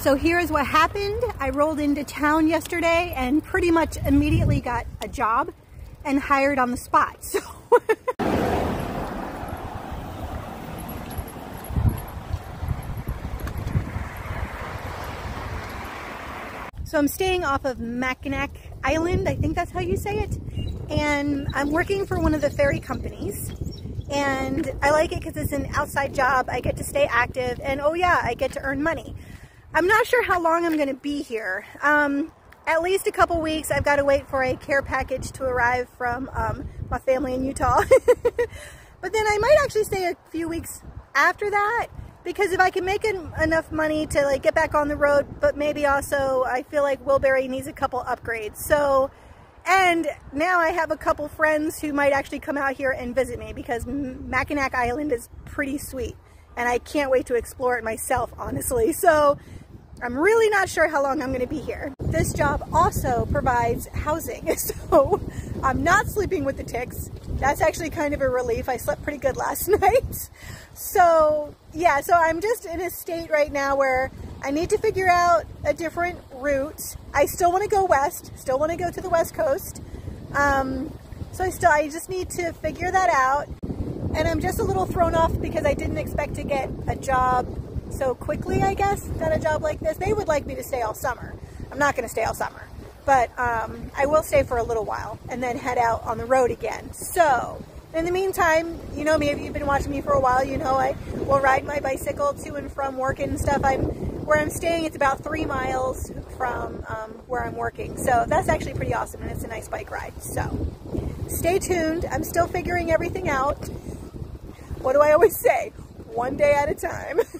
So here's what happened. I rolled into town yesterday and pretty much immediately got a job and hired on the spot. So So I'm staying off of Mackinac Island, I think that's how you say it. And I'm working for one of the ferry companies. And I like it because it's an outside job. I get to stay active. And oh yeah, I get to earn money. I'm not sure how long I'm going to be here. Um, at least a couple weeks. I've got to wait for a care package to arrive from um, my family in Utah. but then I might actually stay a few weeks after that because if I can make en enough money to like get back on the road, but maybe also I feel like Wilbury needs a couple upgrades. So, and now I have a couple friends who might actually come out here and visit me because Mackinac Island is pretty sweet and I can't wait to explore it myself, honestly. So I'm really not sure how long I'm going to be here. This job also provides housing, so I'm not sleeping with the ticks. That's actually kind of a relief. I slept pretty good last night. So yeah, so I'm just in a state right now where I need to figure out a different route. I still want to go west, still want to go to the west coast. Um, so I still, I just need to figure that out. And I'm just a little thrown off because I didn't expect to get a job so quickly, I guess, than a job like this. They would like me to stay all summer. I'm not going to stay all summer, but um, I will stay for a little while and then head out on the road again. So in the meantime, you know me, if you've been watching me for a while, you know I will ride my bicycle to and from work and stuff. I'm Where I'm staying, it's about three miles from um, where I'm working. So that's actually pretty awesome and it's a nice bike ride. So stay tuned. I'm still figuring everything out. What do I always say? One day at a time.